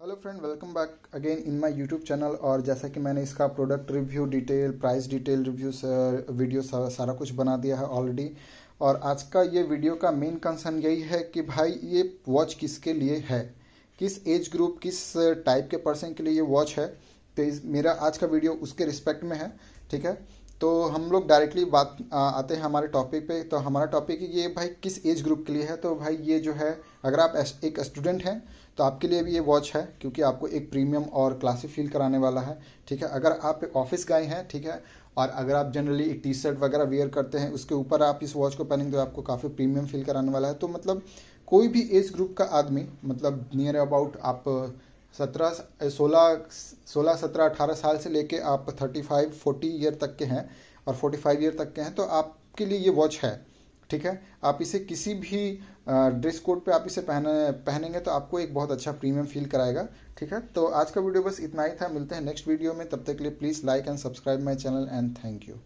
Hello friend welcome back again in my YouTube channel और जैसा कि मैंने इसका product review detail price detail review video सारा, कुछ बना दिया है ऑलरेडी और आज का ये वीडियो का मेन कंसर्न यही है कि भाई ये वॉच किसके लिए है? किस एज ग्रुप किस टाइप के पर्सन के लिए ये वॉच है? तो इस मेरा आज का वीडियो उसके रिस्पेक्ट में है ठीक है? तो हम लोग डायरेक्टली बात आते हैं हमारे टॉपिक पे। तो हमारा टॉपिक ये भाई किस एज ग्रुप के लिए है? तो भाई ये जो है, अगर आप एक स्टूडेंट हैं तो आपके लिए भी ये वॉच है, क्योंकि आपको एक प्रीमियम और क्लासी फील कराने वाला है, ठीक है? अगर आप एक ऑफ़िस गए हैं, ठीक है? और अगर आप जनरली एक टी शर्ट वगैरह वेयर करते हैं, उसके ऊपर आप इस वॉच को पहनेंगे तो आपको काफ़ी प्रीमियम फील कराने वाला है। तो मतलब कोई भी एज ग्रुप का आदमी मतलब नियर अबाउट आप सत्रह सोलह सोलह, सत्रह, अठारह साल से लेके आप थर्टी फाइव फोर्टी ईयर तक के हैं और फोर्टी फाइव ईयर तक के हैं तो आपके लिए ये वॉच है, ठीक है? आप इसे किसी भी ड्रेस कोड पे आप इसे पहने, पहनेंगे तो आपको एक बहुत अच्छा प्रीमियम फील कराएगा, ठीक है? तो आज का वीडियो बस इतना ही था, मिलते हैं नेक्स्ट वीडियो में, तब तक के लिए please like and subscribe my channel and thank you